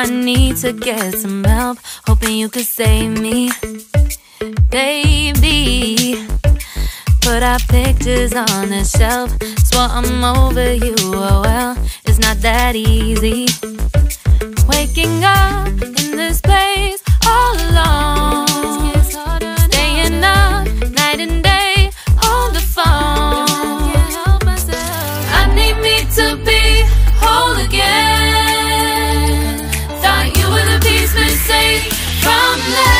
I need to get some help. Hoping you could save me, baby. Put our pictures on the shelf. Swore I'm over you. Oh well, it's not that easy. Waking up in this place all alone. Staying up night and day on the phone. I need me to be from last.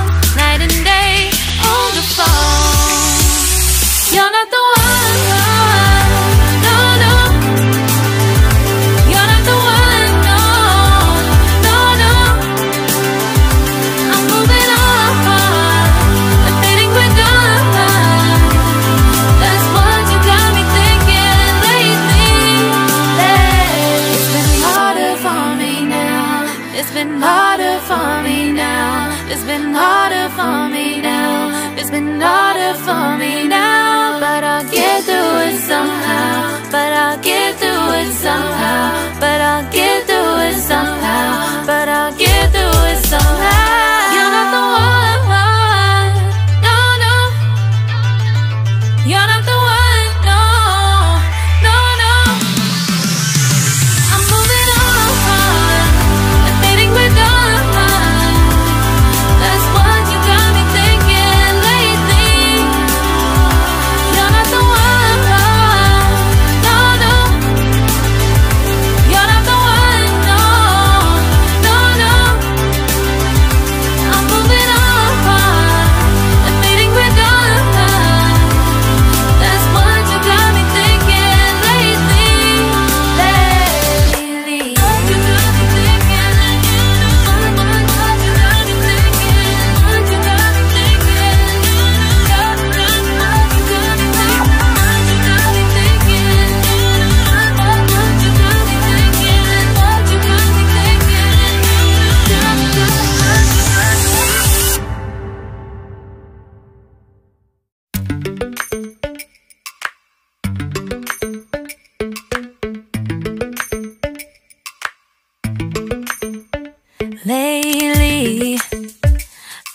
harder for me now. It's been harder for me now. It's been harder for me now. But I'll get through it somehow. But I'll get through it somehow. But I'll get through it somehow. But I'll get through it somehow. You're not the one.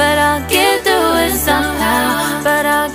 but I'll get through it somehow. But I'll